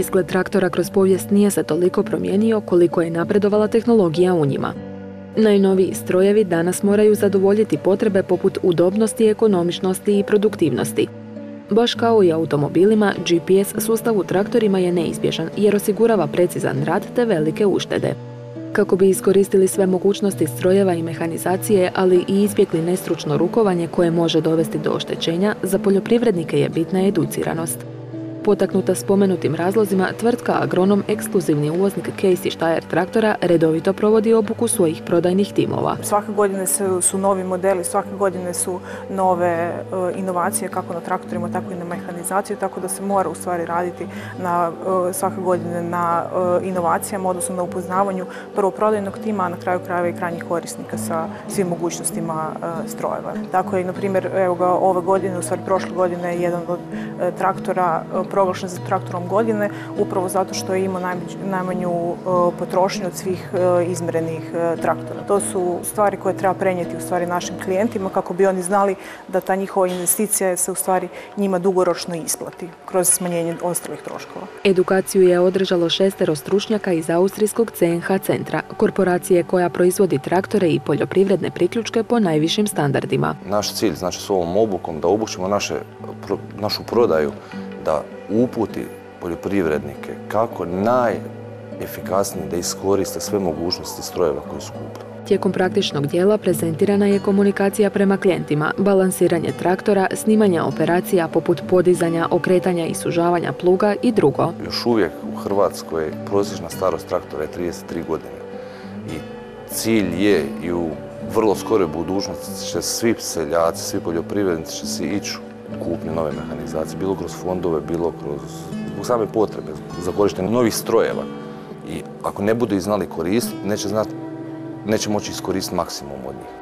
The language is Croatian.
Izgled traktora kroz povijest nije se toliko promijenio koliko je napredovala tehnologija u njima. Najnoviji strojevi danas moraju zadovoljiti potrebe poput udobnosti, ekonomičnosti i produktivnosti. Baš kao i automobilima, GPS sustav u traktorima je neizbježan jer osigurava precizan rad te velike uštede. Kako bi iskoristili sve mogućnosti strojeva i mehanizacije, ali i izbjegli nestručno rukovanje koje može dovesti do oštećenja, za poljoprivrednike je bitna educiranost. Potaknuta spomenutim razlozima, tvrtka Agronom, ekskluzivni uvoznik Casey Steyr traktora, redovito provodi obuku svojih prodajnih timova. Svake godine su, novi modeli, svake godine su nove e, inovacije kako na traktorima, tako i na mehanizaciju, tako da se mora u stvari raditi na, e, svake godine na e, inovacijama, odnosno na upoznavanju prvo prodajnog tima, a na kraju krajeva i krajnjih korisnika sa svim mogućnostima strojeva. Tako je, na primjer, evo ove godine, u stvari prošle godine, jedan od traktora proglašen za traktorom godine upravo zato što je imao najmanju e, potrošnju od svih e, izmjerenih e, traktora. To su stvari koje treba prenijeti u stvari našim klijentima kako bi oni znali da ta njihova investicija se u stvari njima dugoročno isplati kroz smanjenje ostalih troškova. Edukaciju je održalo šestero stručnjaka iz Austrijskog CNH centra, korporacije koja proizvodi traktore i poljoprivredne priključke po najvišim standardima. Naš cilj, znači s ovom obukom, da obučimo našu prodaju da uputi poljoprivrednike kako najefikasnije da iskoriste sve mogućnosti strojeva koji su kupili. Tijekom praktičnog dijela prezentirana je komunikacija prema klijentima, balansiranje traktora, snimanje operacija poput podizanja, okretanja i sužavanja pluga i drugo. Još uvijek u Hrvatskoj prosječna starost traktora je 33 godine i cilj je i u vrlo skoroj budućnosti će svi seljaci, svi poljoprivrednici će se ići kupnju nove mehanizacije, bilo kroz fondove, bilo kroz zbog same potrebe za korištenje novih strojeva. I ako ne budu ih znali koristiti, neće, znati, neće moći iskoristiti maksimum od njih.